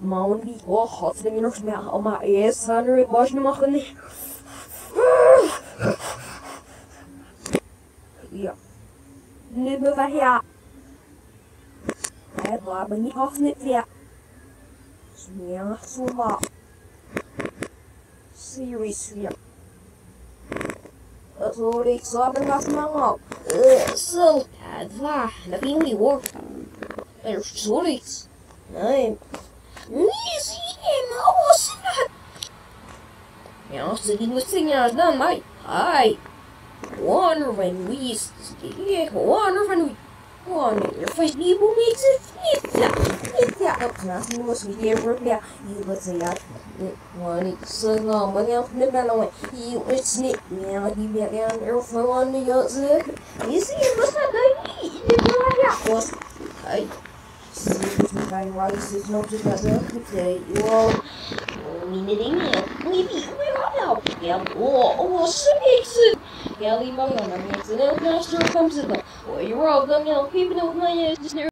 Maundy. Oh, Gott, wenn je nog meer allemaal is, dan nu Ja. je nog niet. her. Nu war we hier. Hij blijft niet af niet weer. Smerig zo maar. Seriously. Also ich sagen das mal. So, das war, da bin ich wohl. Sorry. Nein. Easy, mouse. Ja, så det måste gärna mig. Hej. Wonder when we stay. Wonder when we. Wonder if we will make it. Flytta. Flytta. Öppna. Nu måste vi ge röka. I vill säga. Wani sanga mga nabalawan. I vill snip. Ja, di vet jag. Jag får vara jag så. I ser vad som händer. Det blir jag. Hej. Vai não é o o six Kelly Bangana, minha cena, eu gosto de como se dá. Oi, you're all going to keep it with my